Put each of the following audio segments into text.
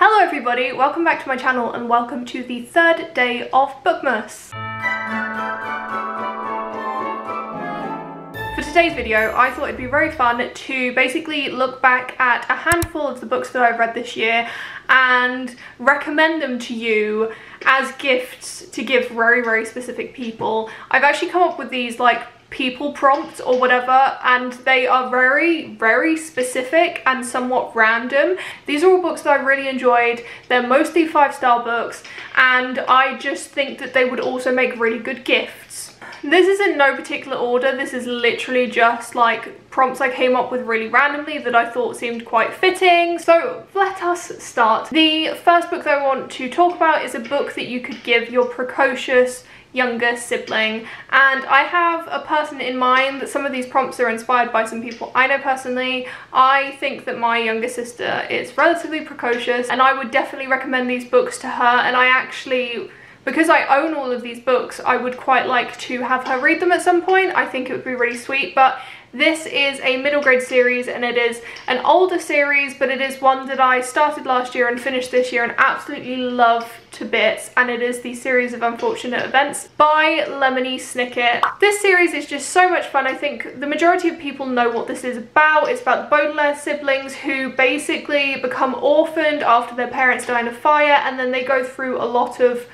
Hello everybody, welcome back to my channel and welcome to the third day of Bookmas. For today's video, I thought it'd be very fun to basically look back at a handful of the books that I've read this year and recommend them to you as gifts to give very, very specific people. I've actually come up with these like people prompts or whatever and they are very very specific and somewhat random. These are all books that i really enjoyed. They're mostly five star books and i just think that they would also make really good gifts. This is in no particular order. This is literally just like prompts i came up with really randomly that i thought seemed quite fitting. So let us start. The first book that i want to talk about is a book that you could give your precocious younger sibling and I have a person in mind that some of these prompts are inspired by some people I know personally. I think that my younger sister is relatively precocious and I would definitely recommend these books to her and I actually because I own all of these books I would quite like to have her read them at some point. I think it would be really sweet but this is a middle grade series and it is an older series but it is one that I started last year and finished this year and absolutely love to bits and it is the series of unfortunate events by Lemony Snicket. This series is just so much fun. I think the majority of people know what this is about. It's about the Baudelaire siblings who basically become orphaned after their parents die in a fire and then they go through a lot of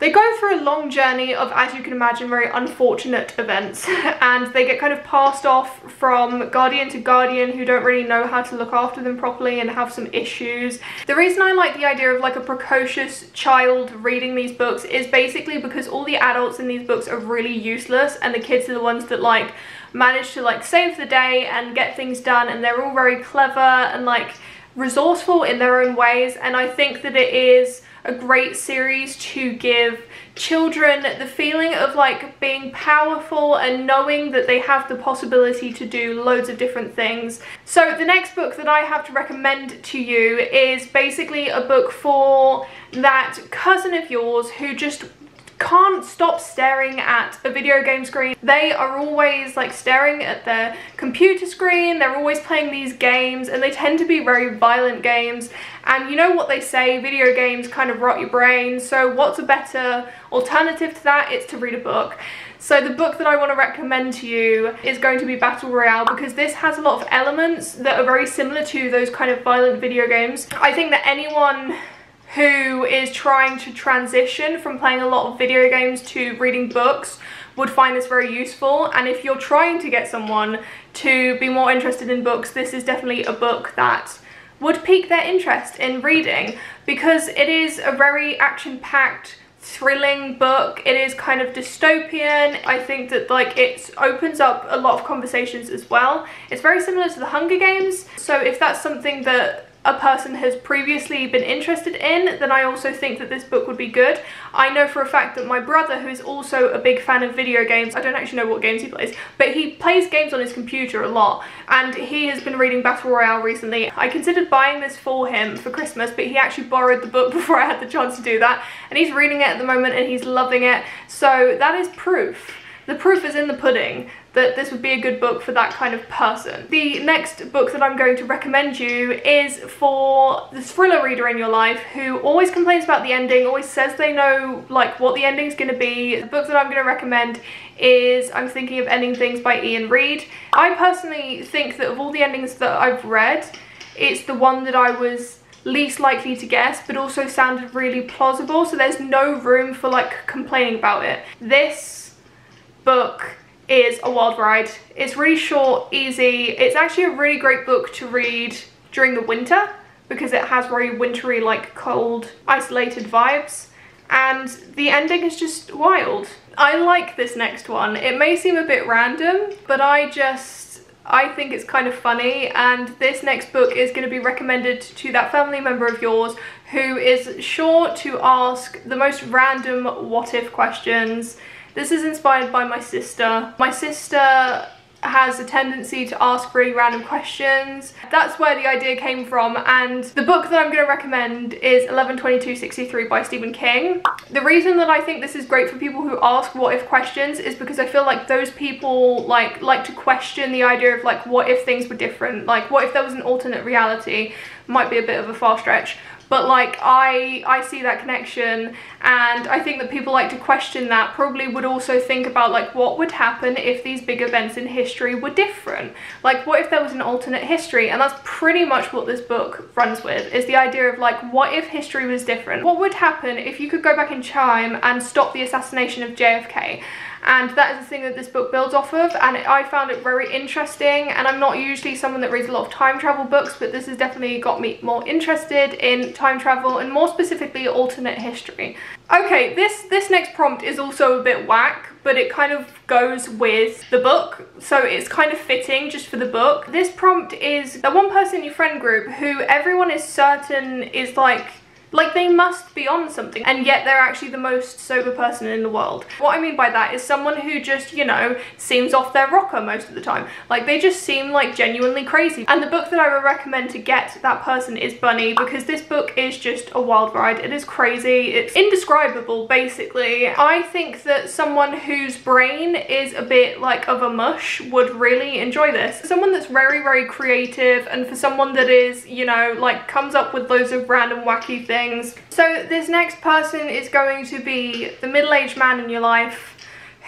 they go through a long journey of, as you can imagine, very unfortunate events and they get kind of passed off from guardian to guardian who don't really know how to look after them properly and have some issues. The reason I like the idea of like a precocious child reading these books is basically because all the adults in these books are really useless and the kids are the ones that like manage to like save the day and get things done and they're all very clever and like resourceful in their own ways and I think that it is a great series to give children the feeling of like being powerful and knowing that they have the possibility to do loads of different things. So the next book that I have to recommend to you is basically a book for that cousin of yours who just can't stop staring at a video game screen. They are always like staring at their computer screen, they're always playing these games and they tend to be very violent games and you know what they say, video games kind of rot your brain so what's a better alternative to that? It's to read a book. So the book that I want to recommend to you is going to be Battle Royale because this has a lot of elements that are very similar to those kind of violent video games. I think that anyone who is trying to transition from playing a lot of video games to reading books would find this very useful. And if you're trying to get someone to be more interested in books this is definitely a book that would pique their interest in reading because it is a very action-packed thrilling book. It is kind of dystopian. I think that like it opens up a lot of conversations as well. It's very similar to the hunger games. So if that's something that a person has previously been interested in, then I also think that this book would be good. I know for a fact that my brother, who is also a big fan of video games, I don't actually know what games he plays, but he plays games on his computer a lot, and he has been reading Battle Royale recently. I considered buying this for him for Christmas, but he actually borrowed the book before I had the chance to do that, and he's reading it at the moment and he's loving it, so that is proof the proof is in the pudding that this would be a good book for that kind of person. The next book that I'm going to recommend you is for the thriller reader in your life who always complains about the ending, always says they know like what the ending's going to be. The book that I'm going to recommend is I'm Thinking of Ending Things by Iain Reid. I personally think that of all the endings that I've read, it's the one that I was least likely to guess but also sounded really plausible so there's no room for like complaining about it. This book is a wild ride. It's really short, easy. It's actually a really great book to read during the winter because it has very wintry, like cold, isolated vibes. And the ending is just wild. I like this next one. It may seem a bit random, but I just, I think it's kind of funny. And this next book is going to be recommended to that family member of yours who is sure to ask the most random what if questions this is inspired by my sister. My sister has a tendency to ask really random questions. That's where the idea came from and the book that I'm going to recommend is 11/22/63 by Stephen King. The reason that I think this is great for people who ask what if questions is because I feel like those people like like to question the idea of like what if things were different like what if there was an alternate reality might be a bit of a far stretch but like I I see that connection and I think that people like to question that probably would also think about like what would happen if these big events in history were different? Like what if there was an alternate history? And that's pretty much what this book runs with is the idea of like what if history was different? What would happen if you could go back in time and stop the assassination of JFK and that is the thing that this book builds off of and I found it very interesting and I'm not usually someone that reads a lot of time travel books but this has definitely got me more interested in time travel and more specifically alternate history. Okay, this, this next prompt is also a bit whack but it kind of goes with the book so it's kind of fitting just for the book. This prompt is the one person in your friend group who everyone is certain is like like they must be on something and yet they're actually the most sober person in the world. What I mean by that is someone who just, you know, seems off their rocker most of the time. Like they just seem like genuinely crazy. And the book that I would recommend to get that person is Bunny because this book is just a wild ride. It is crazy. It's indescribable basically. I think that someone whose brain is a bit like of a mush would really enjoy this. Someone that's very, very creative and for someone that is, you know, like comes up with loads of random wacky things things. So this next person is going to be the middle-aged man in your life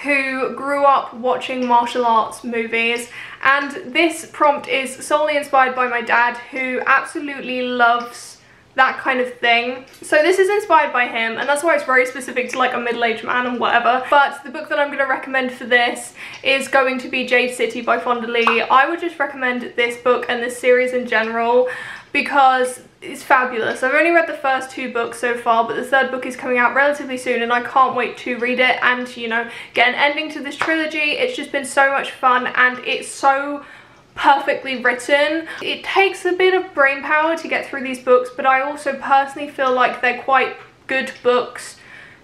who grew up watching martial arts movies and this prompt is solely inspired by my dad who absolutely loves that kind of thing. So this is inspired by him and that's why it's very specific to like a middle-aged man and whatever. But the book that I'm going to recommend for this is going to be Jade City by Fonda Lee. I would just recommend this book and this series in general because it's fabulous. I've only read the first two books so far, but the third book is coming out relatively soon and I can't wait to read it and, you know, get an ending to this trilogy. It's just been so much fun and it's so perfectly written. It takes a bit of brain power to get through these books, but I also personally feel like they're quite good books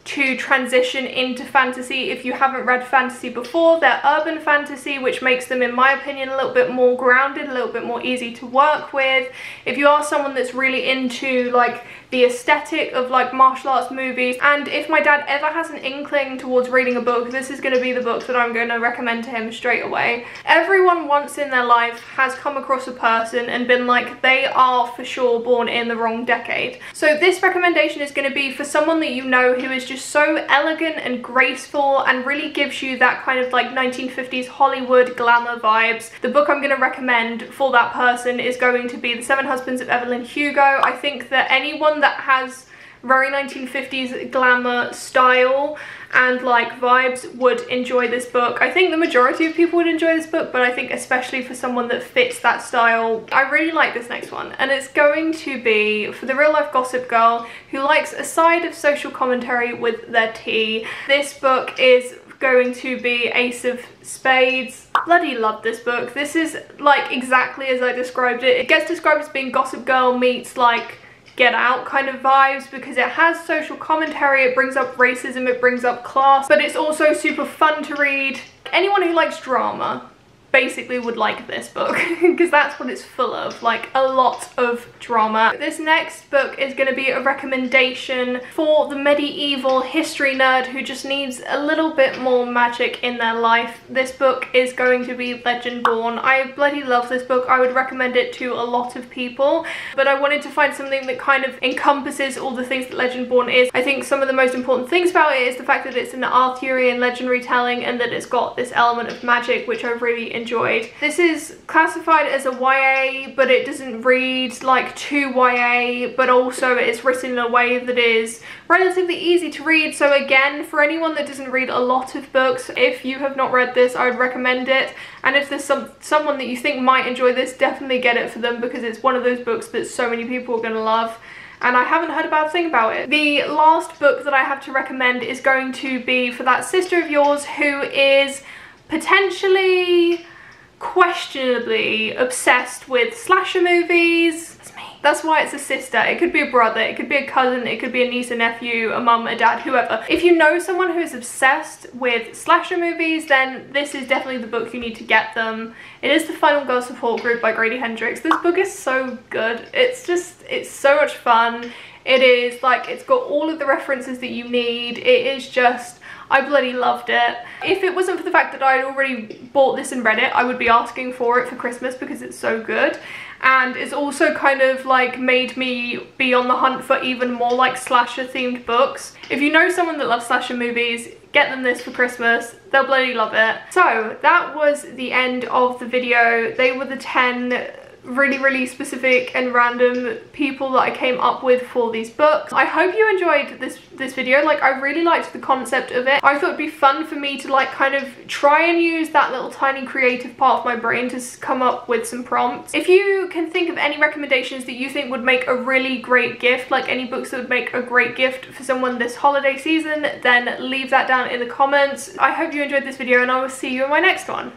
to transition into fantasy if you haven't read fantasy before. They're urban fantasy, which makes them, in my opinion, a little bit more grounded, a little bit more easy to work with. If you are someone that's really into like the aesthetic of like martial arts movies and if my dad ever has an inkling towards reading a book this is going to be the book that I'm going to recommend to him straight away. Everyone once in their life has come across a person and been like they are for sure born in the wrong decade. So this recommendation is going to be for someone that you know who is just so elegant and graceful and really gives you that kind of like 1950s Hollywood glamour vibes. The book I'm going to recommend for that person is going to be The Seven Husbands of Evelyn Hugo. I think that anyone that has very 1950s glamour style and like vibes would enjoy this book. I think the majority of people would enjoy this book but I think especially for someone that fits that style. I really like this next one and it's going to be for the real life gossip girl who likes a side of social commentary with their tea. This book is going to be Ace of Spades. Bloody love this book. This is like exactly as I described it. It gets described as being Gossip Girl meets like Get Out kind of vibes because it has social commentary, it brings up racism, it brings up class, but it's also super fun to read. Anyone who likes drama basically would like this book because that's what it's full of like a lot of drama. This next book is going to be a recommendation for the medieval history nerd who just needs a little bit more magic in their life. This book is going to be legendborn i bloody love this book. I would recommend it to a lot of people but i wanted to find something that kind of encompasses all the things that legendborn is. I think some of the most important things about it is the fact that it's an arthurian legend retelling and that it's got this element of magic which i really enjoyed. This is classified as a YA, but it doesn't read like too YA, but also it's written in a way that is relatively easy to read. So again, for anyone that doesn't read a lot of books, if you have not read this, I would recommend it. And if there's some someone that you think might enjoy this, definitely get it for them because it's one of those books that so many people are going to love and I haven't heard a bad thing about it. The last book that I have to recommend is going to be for that sister of yours who is potentially questionably obsessed with slasher movies. That's me. That's why it's a sister. It could be a brother, it could be a cousin, it could be a niece, a nephew, a mum, a dad, whoever. If you know someone who is obsessed with slasher movies, then this is definitely the book you need to get them. It is The Final Girl Support Group by Grady Hendrix. This book is so good. It's just, it's so much fun. It is like, it's got all of the references that you need. It is just I bloody loved it. If it wasn't for the fact that I'd already bought this and read it, I would be asking for it for Christmas because it's so good and it's also kind of like made me be on the hunt for even more like slasher themed books. If you know someone that loves slasher movies, get them this for Christmas. They'll bloody love it. So that was the end of the video. They were the 10 really really specific and random people that I came up with for these books. I hope you enjoyed this this video like I really liked the concept of it. I thought it'd be fun for me to like kind of try and use that little tiny creative part of my brain to come up with some prompts. If you can think of any recommendations that you think would make a really great gift like any books that would make a great gift for someone this holiday season then leave that down in the comments. I hope you enjoyed this video and I will see you in my next one.